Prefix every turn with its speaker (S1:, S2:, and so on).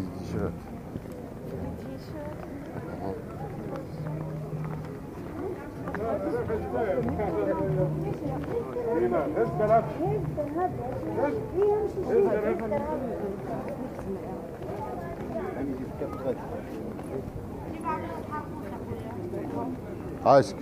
S1: for the t-shirt. Aşk.